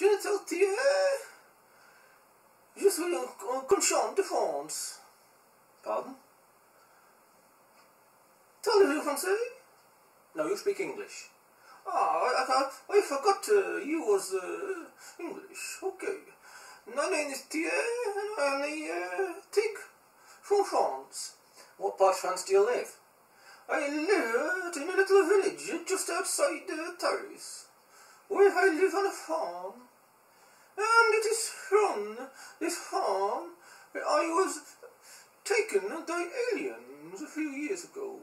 Je ne sortirai. Je suis un, un conscient de France. Pardon? Parlez-vous français? No, you speak English. Ah, I, I, I forgot uh, you was uh, English. Okay. My name is Pierre and a uh, from France. What part of France do you live? I live in a little village just outside uh, Paris, where I live on a farm. And it is from this farm where I was taken by aliens a few years ago.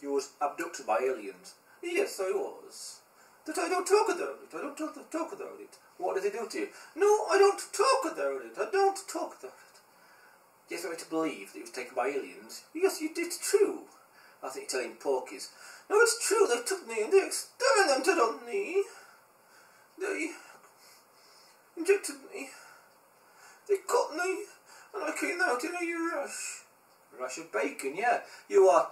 You was abducted by aliens? Yes, I was. But I don't talk about it. I don't talk, talk about it. What did they do to you? No, I don't talk about it. I don't talk about it. Yes, I to believe that you was taken by aliens. Yes, you did. True. I think you're telling porkies. No, it's true. They took me and they experimented on me. They injected me. They cut me, and I came out in a rush. Rush of bacon, yeah. You are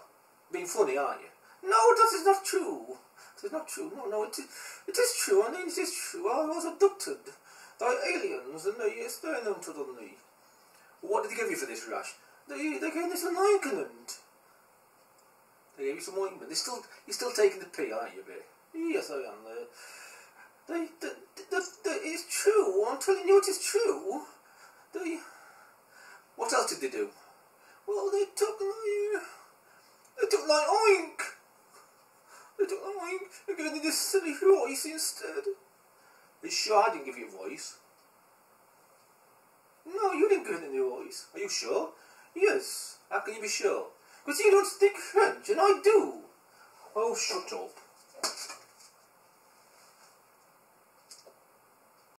being funny, aren't you? No, that is not true. It is not true. No, no, it is, it is true. I mean, it is true. I was abducted by aliens, and they experimented on me. What did they give you for this rash? They, they gave me some ointment. They gave you some ointment. They still, you're still taking the pee, aren't you, babe? Yes, I am. They, they, they. Telling you, it is true. They, what else did they do? Well, they took my, they took my oink. They took my oink and gave me this silly voice instead. Are you sure I didn't give you a voice? No, you didn't give me a voice. Are you sure? Yes. How can you be sure? Because you don't speak French, and I do. Oh, shut up.